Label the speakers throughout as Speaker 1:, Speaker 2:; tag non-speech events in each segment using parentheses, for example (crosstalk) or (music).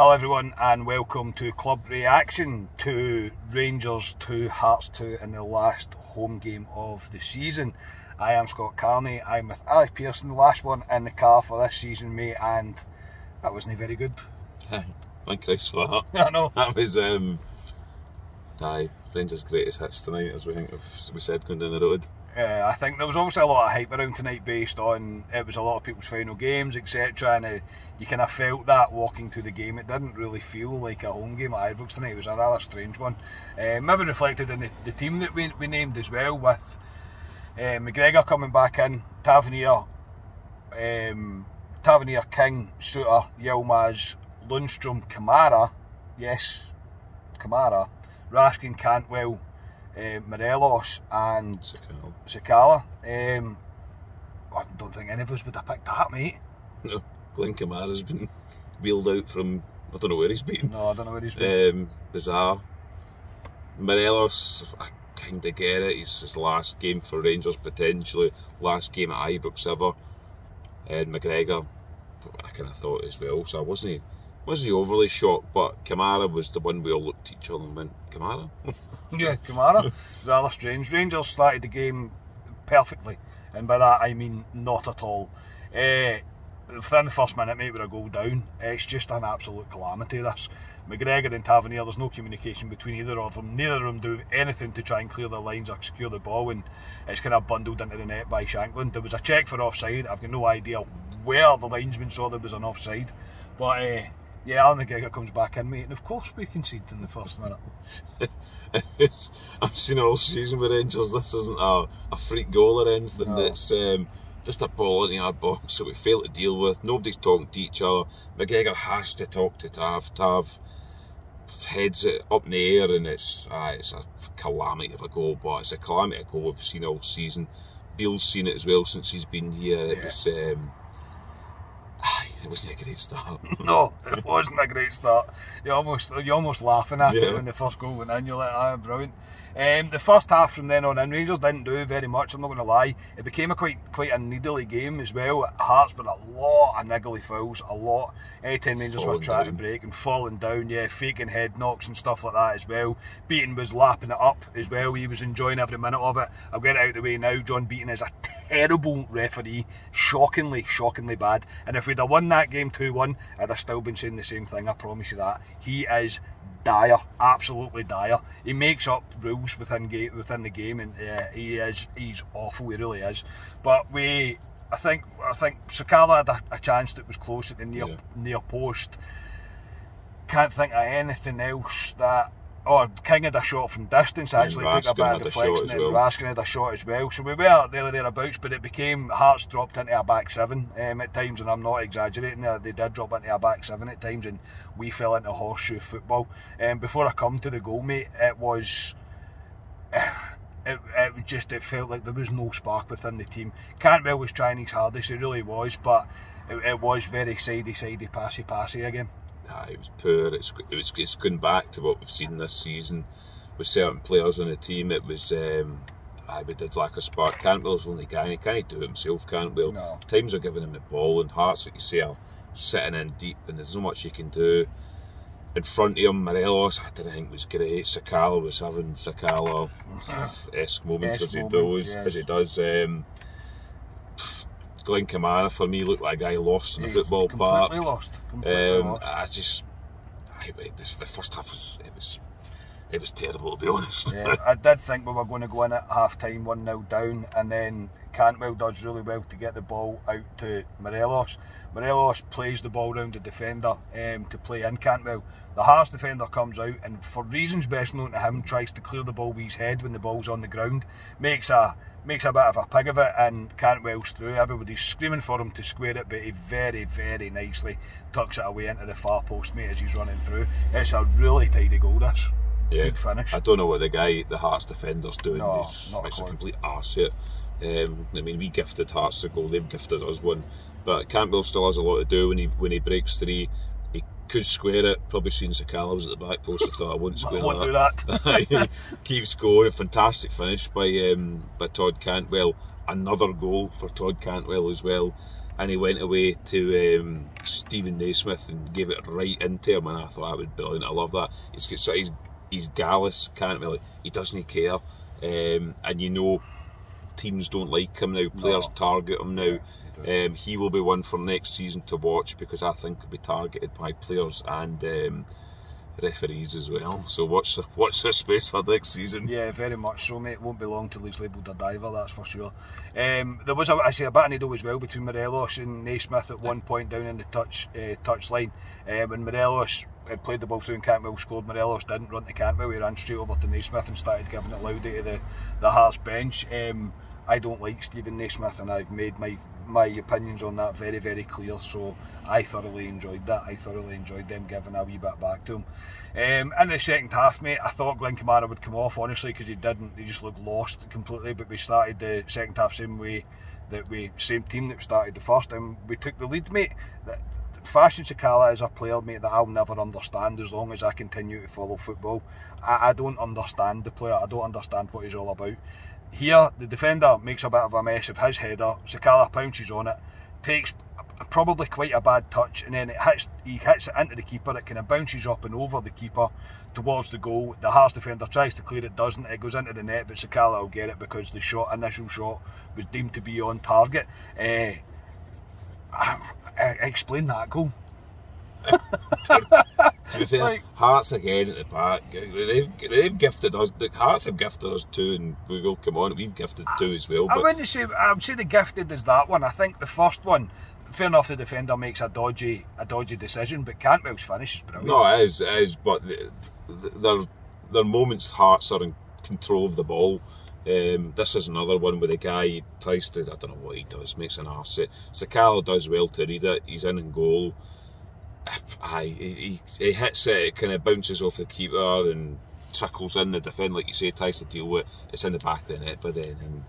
Speaker 1: Hello everyone and welcome to Club Reaction to Rangers 2 Hearts 2 in the last home game of the season. I am Scott Carney, I'm with Alex Pearson, the last one in the car for this season mate and that wasn't very good. (laughs)
Speaker 2: Thank Christ for that. (laughs)
Speaker 1: I know.
Speaker 2: That was um aye, Rangers greatest hits tonight as we think as we said going down the road.
Speaker 1: Uh, I think there was obviously a lot of hype around tonight based on it was a lot of people's final games, etc. And uh, you kind of felt that walking to the game. It didn't really feel like a home game at Ibrox tonight. It was a rather strange one. Uh, maybe reflected in the, the team that we, we named as well, with uh, McGregor coming back in, Tavernier, um, Tavernier, King, Souttar, Yilmaz, Lundstram, Kamara, yes, Kamara, Raskin, Cantwell uh, Morelos and Sakala. Um, I don't think any of us would have picked that, mate.
Speaker 2: No, Glenn Kamara's been wheeled out from, I don't know where he's been.
Speaker 1: No, I don't know where he's been.
Speaker 2: Um, bizarre. Morelos, I kind of get it. He's his last game for Rangers potentially, last game at Ibrox ever. And McGregor, I kind of thought as well, so I wasn't wasn't he overly shocked, but Kamara was the one we all looked at each other and went, Kamara? (laughs)
Speaker 1: yeah, Kamara. Rather strange. Rangers started the game perfectly, and by that I mean not at all. Uh, within the first minute, mate, with a goal down, it's just an absolute calamity. This McGregor and Tavernier, there's no communication between either of them. Neither of them do anything to try and clear the lines or secure the ball, and it's kind of bundled into the net by Shankland. There was a check for offside. I've got no idea where the linesman saw there was an offside, but. Uh, yeah, Allan McGregor comes back in, mate, and of course we concede in the first minute.
Speaker 2: I've seen all season with Rangers. This isn't a, a freak goal or anything. No. It's um, just a ball in the hard box that we fail to deal with. Nobody's talking to each other. McGregor has to talk to Tav. Tav heads it up in the air, and it's uh, it's a calamity of a goal, but it's a calamity of a goal we've seen all season. Beale's seen it as well since he's been here. It was. Um, it wasn't a great start. (laughs)
Speaker 1: no, it wasn't a great start. You almost you almost laughing at yeah. it when the first goal went in. You're like, ah, brilliant. Um, the first half from then on in, Rangers didn't do very much. I'm not going to lie. It became a quite quite a needly game as well. Hearts, but a lot of niggly fouls, a lot. Anytime Rangers falling were trying down. to break and falling down, yeah, faking head knocks and stuff like that as well. Beaton was lapping it up as well. He was enjoying every minute of it. I'll get it out of the way now. John Beaton is a terrible referee, shockingly, shockingly bad. And if we'd have won that game 2 1, and I'd have still been saying the same thing, I promise you that. He is dire, absolutely dire. He makes up rules within game, within the game, and uh, he is he's awful. He really is. But we, I think, I think Sakala had a, a chance that was close at the near yeah. near post. Can't think of anything else that Oh, King had a shot from distance actually, took a bad deflection, and well. Raskin had a shot as well. So we were there or thereabouts, but it became Hearts dropped into a back seven um, at times, and I'm not exaggerating. They did drop into a back seven at times, and we fell into horseshoe football. Um, before I come to the goal, mate, it was. (sighs) It, it just it felt like there was no spark within the team. Cantwell was trying his hardest, he really was, but it, it was very sidey, sidey, passy, passy again
Speaker 2: ah, it was poor. It's, it was it's going back to what we've seen this season with certain players on the team. It was. Um, I we did lack a spark. Cantwell's only guy, he can't do it himself, Cantwell.
Speaker 1: No.
Speaker 2: Times are giving him the ball, and Hearts, like you say, are sitting in deep, and there's not much he can do. In front of him, Morelos, I didn't think was great. Sakala was having Sakala esque moments as he does, yes. as he does. Um, Glenn Kamara for me looked like a guy lost in the football
Speaker 1: completely
Speaker 2: park.
Speaker 1: Lost. Completely um, lost.
Speaker 2: I just, I, the first half was it was it was terrible to be honest.
Speaker 1: Yeah, I did think we were going to go in at half time, 1 0 down, and then Cantwell does really well to get the ball out to Morelos. Morelos plays the ball round the defender um, to play in Cantwell. The Hearts defender comes out and, for reasons best known to him, tries to clear the ball with his head when the ball's on the ground. Makes a makes a bit of a pig of it and Cantwell's through. Everybody's screaming for him to square it, but he very, very nicely tucks it away into the far post, mate, as he's running through. It's a really tidy goal, this. Yeah. Good finish.
Speaker 2: I don't know what the guy, the Hearts defender's doing. No, he's, not a complete arse here. Um, I mean, we gifted Hearts a goal, they've gifted us one. But Cantwell still has a lot to do when he when he breaks three. He could square it. Probably seen Sakala was at the back post. I thought I wouldn't (laughs) square
Speaker 1: I won't that. do
Speaker 2: that. (laughs) keeps going. A fantastic finish by um, by Todd Cantwell. Another goal for Todd Cantwell as well. and he went away to um, Steven Naismith and gave it right into him, and I thought that was brilliant. I love that. He's he's he's gallus, can't really. He doesn't care, um, and you know, teams don't like him now. Players no. target him now. Yeah, um, he will be one for next season to watch because I think he'll be targeted by players and. Um, referees as well. So watch watch this space for next season.
Speaker 1: Yeah, very much so, mate. Won't be long till he's labelled a diver, that's for sure. Um, there was a, actually a battle as well between Morelos and Naismith at one point down in the touch uh, touchline. Eh, um, and Morelos had played the ball through and Cantwell scored. Morelos didn't run to Cantwell, he ran straight over to Naismith and started giving it loudly to the, the Hearts bench. Um, I don't like Steven Naismith, and I've made my my opinions on that very, very clear. So I thoroughly enjoyed that. I thoroughly enjoyed them giving a wee bit back to him. Um, in the second half, mate, I thought Glenn Kamara would come off, honestly, because he didn't. He just looked lost completely. But we started the second half same way that we, same team that started the first, and we took the lead, mate. That, Fashion Sakala is a player, mate, that I'll never understand as long as I continue to follow football. I, I don't understand the player. I don't understand what he's all about. Here, the defender makes a bit of a mess of his header. Sakala pounces on it, takes probably quite a bad touch, and then it hits. He hits it into the keeper. It kind of bounces up and over the keeper towards the goal. The Hearts defender tries to clear it, doesn't. It goes into the net, but Sakala will get it because the shot, initial shot, was deemed to be on target. Uh, I, I, explain that goal
Speaker 2: to, be fair, like, Hearts again at the back. They've they've gifted us. The Hearts have gifted us two, and we will come on. We've gifted two as well.
Speaker 1: I wouldn't say I'm say the gifted is that one. I think the first one. Fair enough, the defender makes a dodgy a dodgy decision, but Cantwell's finish is brilliant.
Speaker 2: No, it is, it is. But there there moments Hearts are in control of the ball. Um, this is another one where the guy tries to, I don't know what he does, makes an arse. Sakala does well to read it, he's in and goal aye, he, he hits it, it kind of bounces off the keeper and trickles in the defence, like you say, tries to deal with it. It's in the back of the net by then. And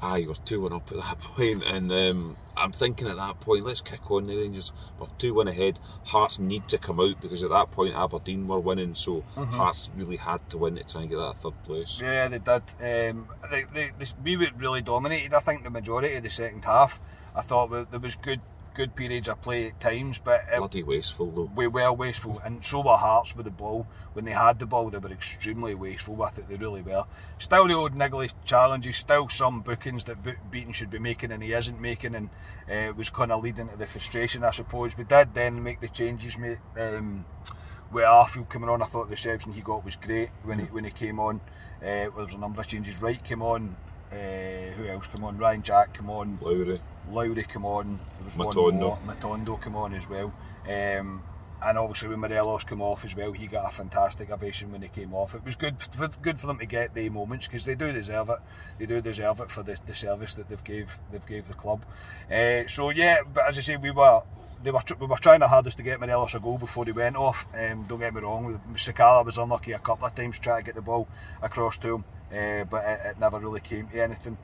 Speaker 2: aye, we're 2 1 up at that (laughs) point, and um, I'm thinking at that point, let's kick on the Rangers. We're 2 1 ahead. Hearts need to come out because at that point Aberdeen were winning, so mm-hmm. Hearts really had to win to try and get that third place.
Speaker 1: Yeah, they did. Um, they, they, they, we really dominated, I think, the majority of the second half. I thought there was good good periods of play at times, but
Speaker 2: it, bloody wasteful though.
Speaker 1: We were wasteful, and so were Hearts with the ball. When they had the ball, they were extremely wasteful with it. They really were. Still the old niggly challenges. Still some bookings that Beaton should be making, and he isn't making, and uh, was kind of leading to the frustration, I suppose. We did then make the changes, mate. Um, with Arfield coming on, I thought the reception he got was great when he when he came on. Uh, there was a number of changes. Wright came on. Uh, who else come on? Ryan Jack come on.
Speaker 2: Lowry.
Speaker 1: Lowry come on.
Speaker 2: There was Matondo. one
Speaker 1: more. Matondo come on as well. Um, and obviously when Morelos come off as well, he got a fantastic ovation when he came off. It was good for, good for them to get the moments because they do deserve it. They do deserve it for the, the service that they've gave they've gave the club. Uh, so yeah, but as I say, we were they were, we were trying our hardest to get Morelos a goal before he went off. Um, don't get me wrong, Sakala was unlucky a couple of times trying to get the ball across to him, uh, but it, it never really came to anything.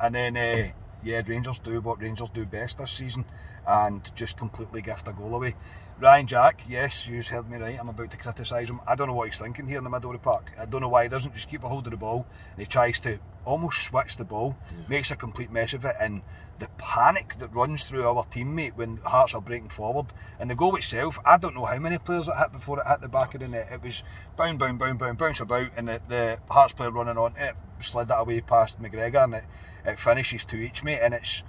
Speaker 1: And then, uh, yeah, Rangers do what Rangers do best this season and just completely gift a goal away. Ryan Jack, yes, you've heard me right, I'm about to criticise him. I don't know what he's thinking here in the middle of the park. I don't know why he doesn't just keep a hold of the ball and he tries to almost switch the ball, yeah. makes a complete mess of it, and the panic that runs through our teammate when Hearts are breaking forward. And the goal itself, I don't know how many players it hit before it hit the back of the net. It was bound, bound, bound, bound, bounce about, and the, the Hearts player running on it slid that away past McGregor, and it, it finishes to each mate. And it's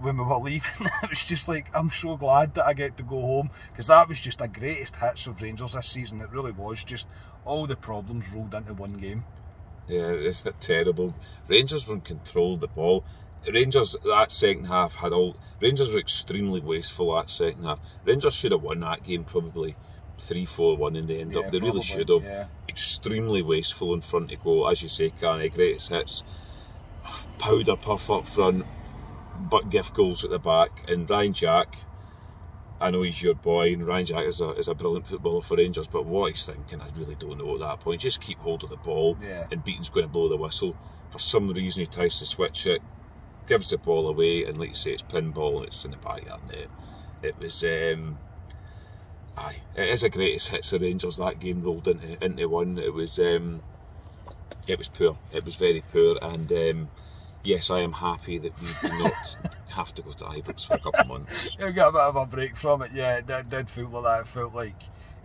Speaker 1: when we were leaving, (laughs) it was just like I'm so glad that I get to go home because that was just the greatest hits of Rangers this season. It really was just all the problems rolled into one game.
Speaker 2: Yeah, it's terrible. Rangers were in control of the ball. Rangers that second half had all. Rangers were extremely wasteful that second half. Rangers should have won that game probably three, four, one in the end
Speaker 1: yeah,
Speaker 2: up. They
Speaker 1: probably,
Speaker 2: really should have.
Speaker 1: Yeah.
Speaker 2: Extremely wasteful in front of goal, as you say, Carney. Greatest hits, powder puff up front, but gift goals at the back. And Ryan Jack, I know he's your boy, and Ryan Jack is a, is a brilliant footballer for Rangers, but what he's thinking, I really don't know at that point. Just keep hold of the ball,
Speaker 1: yeah.
Speaker 2: and Beaton's going to blow the whistle. For some reason, he tries to switch it, gives the ball away, and like you say, it's pinball and it's in the backyard net. It was, um, aye, it is a greatest hits of Rangers. That game rolled into into one. It was, um, it was poor. It was very poor, and um, yes, I am happy that we do not (laughs) have to go to Ibrox for a couple of months. (laughs)
Speaker 1: You got a bit of a break from it. Yeah, it did, did feel like that. It felt like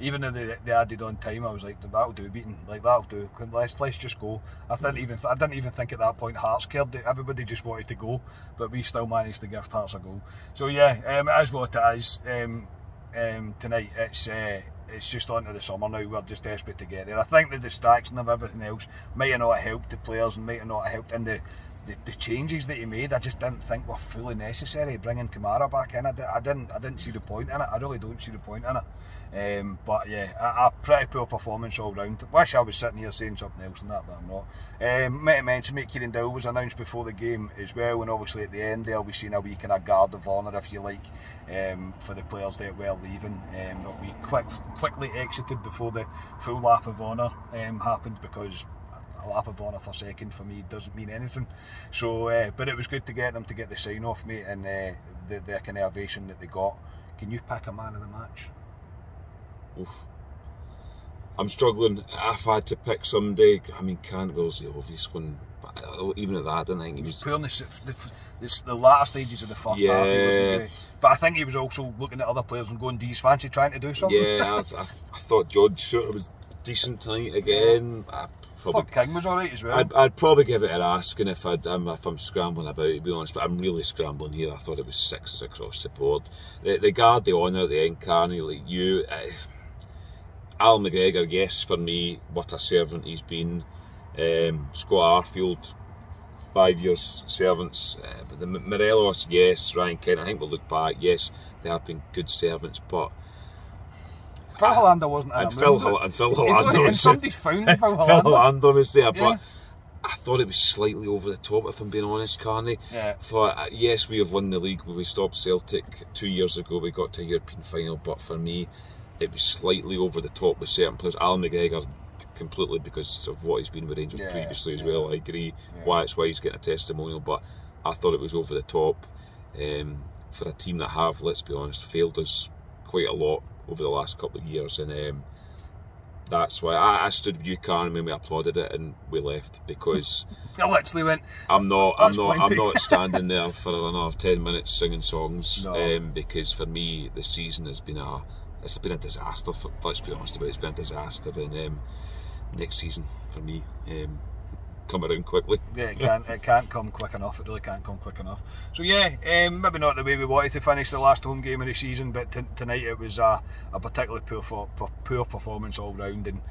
Speaker 1: even though they, they added on time, I was like, that'll do, Beaton like that'll do. Let's let's just go. I didn't even I didn't even think at that point Hearts cared. Everybody just wanted to go, but we still managed to give Hearts a goal. So yeah, um, it is what it is. Um, um, tonight it's. Uh, it's just on to the summer now. We're just desperate to get there. I think the distraction of everything else might have not helped the players and might have not helped in the the, the, changes that he made, I just didn't think were fully necessary. Bringing Kamara back in, I, I didn't, I didn't see the point in it. I really don't see the point in it. Um, but yeah, a, a, pretty poor performance all round. Wish I was sitting here saying something else than that, but I'm not. Um, meant to mention, mate, Kieran Dowell was announced before the game as well, and obviously at the end there we seen a wee kind of guard of honour, if you like, um, for the players that were leaving. Um, but we quick, quickly exited before the full lap of honour um, happened because a lap of honour for second for me doesn't mean anything. So, uh, but it was good to get them to get the sign off, mate, and uh, the, the kind of ovation that they got. Can you pick a man of the match?
Speaker 2: Oof. I'm struggling. If I had to pick somebody, I mean, Cantwell's the obvious one. But even at that, I don't think he was.
Speaker 1: Poor in the, the, the, latter stages of the first yeah. half, he wasn't But I think he was also looking at other players and going, "These fancy trying to do something."
Speaker 2: Yeah, I, I, I thought George Shorter was decent tonight again. (laughs) I,
Speaker 1: probably King was alright as well.
Speaker 2: I'd, I'd, probably give it a asking if I'd, um, if I'm scrambling about. To be honest, but I'm really scrambling here. I thought it was sixes across the board. The, the guard, the honour, the Carney, like you. Uh, Al McGregor, yes, for me, what a servant he's been. Um, Scott Arfield, five years servants. Uh, but the Morelos, yes. Ryan Kent, I think we'll look back. Yes, they have been good servants, but
Speaker 1: Phil Helander wasn't
Speaker 2: and Phil, Hol- and Phil Helander
Speaker 1: and somebody found Phil (laughs) Helander.
Speaker 2: Phil Helander was there, yeah. but I thought it was slightly over the top, if I'm being honest, Carney.
Speaker 1: Yeah.
Speaker 2: I thought, uh, yes, we have won the league when we stopped Celtic two years ago. We got to a European final, but for me, it was slightly over the top with certain players. Allan McGregor, completely because of what he's been with Rangers yeah, previously as yeah. well. I agree. Yeah. Why it's why he's getting a testimonial, but I thought it was over the top um, for a team that have, let's be honest, failed us quite a lot over the last couple of years, and um, that's why I, I, stood with you, Carney, when we applauded it and we left because (laughs)
Speaker 1: I literally went.
Speaker 2: I'm not. I'm not. Plenty. I'm not (laughs) standing there for another ten minutes singing songs. No. Um, because for me, the season has been a it's been a disaster. For, let's be honest about it. It's been a disaster. And um, next season for me, um, come around quickly.
Speaker 1: Yeah, it can't, it can't come quick enough. It really can't come quick enough. So yeah, um, maybe not the way we wanted to finish the last home game of the season, but tonight it was a, a particularly poor, poor performance all round, and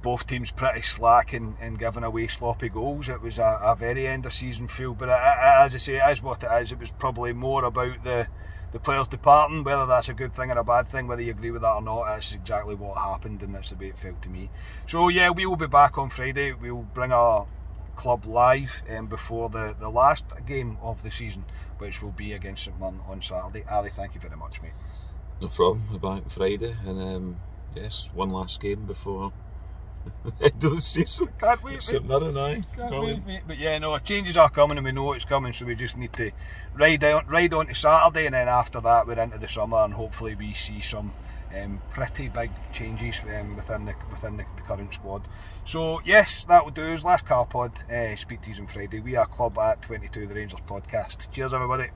Speaker 1: both teams pretty slack in, in giving away sloppy goals. It was a, a very end of season feel, but as I say, it is what it is. It was probably more about the the players departing, whether that's a good thing or a bad thing, whether you agree with that or not, that's exactly what happened and that's the way it felt to me. So yeah, we will be back on Friday. We'll bring our club live um, before the, the last game of the season, which will be against St Mirren on Saturday. Ali, thank you very much, mate.
Speaker 2: No problem. We're back Friday, and um, yes, one last game before (laughs) end of the season.
Speaker 1: Can't wait,
Speaker 2: St Mirren, aye.
Speaker 1: Can't wait, mate. But yeah, no, changes are coming, and we know it's coming, so we just need to ride on, ride on to Saturday, and then after that, we're into the summer, and hopefully we see some Um, pretty big changes um, within the within the, the current squad. So yes, that will do us. Last car pod. Uh, speak to you on Friday. We are club at 22 the Rangers podcast. Cheers everybody.